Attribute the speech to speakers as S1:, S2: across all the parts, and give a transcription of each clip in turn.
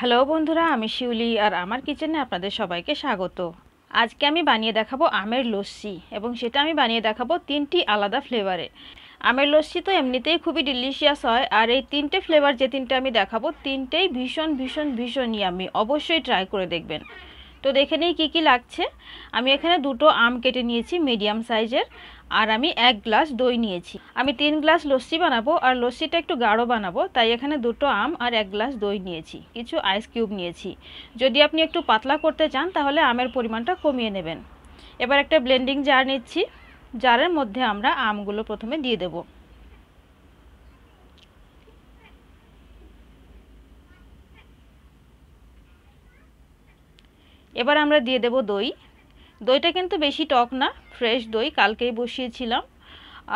S1: Hello বন্ধুরা, আমি শিউলি আর আমার কিচেনে আপনাদের সবাইকে স্বাগত। আজকে আমি বানিয়ে দেখাবো আমের লস্যি এবং সেটা আমি বানিয়ে দেখাবো তিনটি আলাদা ফ্লেভারে আমের লস্যি তো এমনিতেই খুবই ডিলিশিয়াস হয় আর এই তিনটে ফ্লেভার যে তিনটে আমি দেখাবো তিনটেই ভীষণ ভীষণ ভীষণই আমি অবশ্যই ট্রাই করে দেখবেন। তো দেখে নেই কী কী লাগছে। আমি এখানে দুটো আম কেটে নিয়েছি মিডিয়াম সাইজের আর আমি এক গ্লাস দই নিয়েছি। আমি তিন গ্লাস লস্যি বানাবো, আর লস্যিটা একটু গাঢ় বানাবো, তাই এখানে দুটো আম আর এক গ্লাস দই নিয়েছি। কিছু আইস কিউব নিয়েছি। যদি আপনি একটু পাতলা করতে চান, তাহলে আমের পরিমাণটা কমিয়ে নেবেন। এবার একটা ব্লেন্ডিং জার নিচ্ছি। জারের মধ্যে আমরা আমগুলো প্রথমে দিয়ে দেবো। এবার আমরা দিয়ে দেব দই। দইটা কিন্তু বেশি টক না ফ্রেশ দই, কালকেই বসিয়েছিলাম।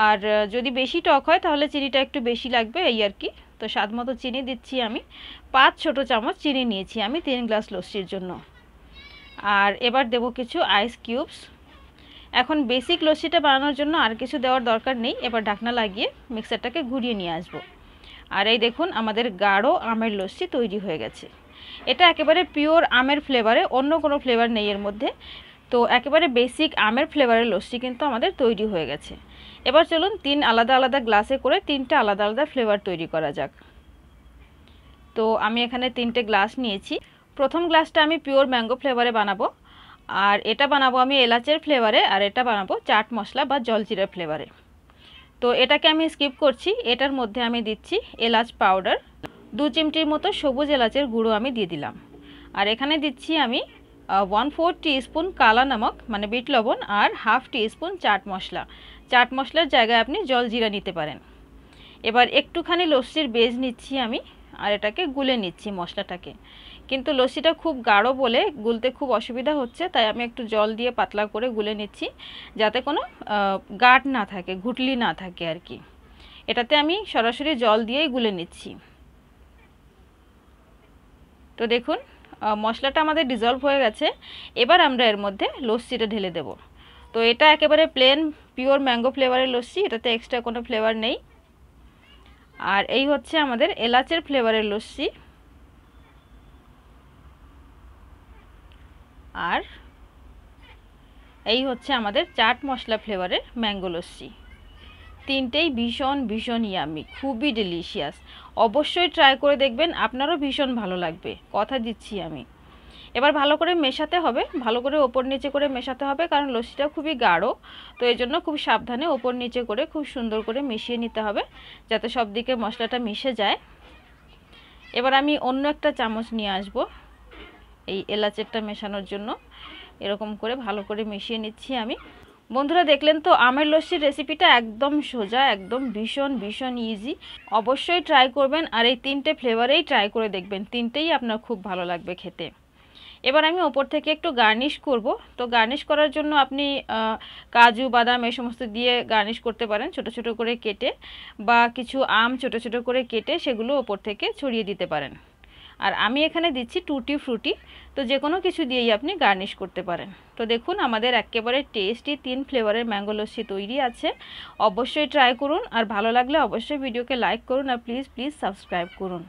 S1: আর যদি বেশি টক হয় তাহলে চিনিটা একটু বেশি লাগবে, এই আর কি। তো স্বাদ মতো চিনি দিচ্ছি আমি। পাঁচ ছোট চামচ চিনি নিয়েছি আমি, তিন গ্লাস লস্যির জন্য। আর এবার দেব কিছু আইস কিউবস এখন বেসিক লস্যিটা বানানোর জন্য আর কিছু দেওয়ার দরকার নেই, এবার ঢাকনা লাগিয়ে মিক্সারটাকে ঘুরিয়ে নিয়ে আসব। আর এই দেখুন, আমাদের গাঢ় আমের লস্যি তৈরি হয়ে গেছে। এটা একেবারে পিওর আমের ফ্লেভারে অন্য কোনো ফ্লেভার নেই এর মধ্যে। তো একেবারে বেসিক আমের ফ্লেভারের লস্যি কিন্তু আমাদের তৈরি হয়ে গেছে। এবার চলুন তিন আলাদা আলাদা গ্লাসে করে তিনটা আলাদা আলাদা ফ্লেভার তৈরি করা যাক। তো আমি এখানে তিনটে গ্লাস নিয়েছি। প্রথম গ্লাসটা আমি পিওর ম্যাঙ্গো ফ্লেভারে বানাবো। আর এটা বানাবো আমি এলাচের ফ্লেভারে আর এটা বানাবো চাট মশলা বা জলজিরার ফ্লেভারে তো এটাকে আমি স্কিপ করছি। এটার মধ্যে আমি দিচ্ছি এলাচ পাউডার দু চিমটির মতো সবুজ এলাচের গুঁড়ো আমি দিয়ে দিলাম। আর এখানে দিচ্ছি আমি ওয়ান ফোর স্পুন কালা নামক মানে বিট লবণ আর হাফ স্পুন চাট মশলা। চাট মশলার জায়গায় আপনি জল জিরা নিতে পারেন। এবার একটুখানি লস্যির বেজ নিচ্ছি আমি, আর এটাকে গুলে নিচ্ছি মশলাটাকে। কিন্তু লস্যিটা খুব গাঢ় বলে গুলতে খুব অসুবিধা হচ্ছে, তাই আমি একটু জল দিয়ে পাতলা করে গুলে নিচ্ছি, যাতে কোনো গাঢ় না থাকে, ঘুটলি না থাকে আর কি। এটাতে আমি সরাসরি জল দিয়েই গুলে নিচ্ছি। তো দেখুন মশলাটা আমাদের ডিজলভ হয়ে গেছে। এবার আমরা এর মধ্যে লস্যিটা ঢেলে দেব। তো এটা একেবারে প্লেন পিওর ম্যাঙ্গো ফ্লেভারের লস্যি, এটাতে এক্সট্রা কোনো ফ্লেভার নেই। আর এই হচ্ছে আমাদের এলাচের ফ্লেভারের লস্যি। আর এই হচ্ছে আমাদের চাট মশলা ফ্লেভারের ম্যাঙ্গো লস্যি। তিনটেই ভীষণ ভীষণ ইয়ামি খুবই ডেলিশিয়াস অবশ্যই ট্রাই করে দেখবেন, আপনারও ভীষণ ভালো লাগবে। কথা দিচ্ছি আমি। এবার ভালো করে মেশাতে হবে, ভালো করে ওপর নিচে করে মেশাতে হবে, কারণ লস্যিটা খুবই গাঢ়, তো এই জন্য খুব সাবধানে ওপর নিচে করে খুব সুন্দর করে মিশিয়ে নিতে হবে, যাতে সব দিকে মশলাটা মিশে যায়। এবার আমি অন্য একটা চামচ নিয়ে আসব, এই এলাচেরটা মেশানোর জন্য। এরকম করে ভালো করে মিশিয়ে নিচ্ছি আমি। বন্ধুরা দেখলেন তো, আমের লস্যির রেসিপিটা একদম সোজা, একদম ভীষণ ভীষণ ইজি অবশ্যই ট্রাই করবেন আর এই তিনটে ফ্লেভারেই ট্রাই করে দেখবেন, তিনটেই আপনার খুব ভালো লাগবে খেতে। এবার আমি ওপর থেকে একটু গার্নিশ করব। তো গার্নিশ করার জন্য আপনি কাজু, বাদাম এই সমস্ত দিয়ে গার্নিশ করতে পারেন ছোট ছোট করে কেটে বা কিছু আম ছোট ছোট করে কেটে সেগুলো ওপর থেকে ছড়িয়ে দিতে পারেন। আর আমি এখানে দিচ্ছি টুটি ফ্রুটি তো যে কোনো কিছু দিয়েই আপনি গার্নিশ করতে পারেন। তো দেখুন, আমাদের একেবারে টেস্টি তিন ফ্লেভারের ম্যাঙ্গো লস্যি তৈরি আছে। অবশ্যই ট্রাই করুন, আর ভালো লাগলে অবশ্যই ভিডিওকে লাইক করুন, আর প্লিজ প্লিজ সাবস্ক্রাইব করুন।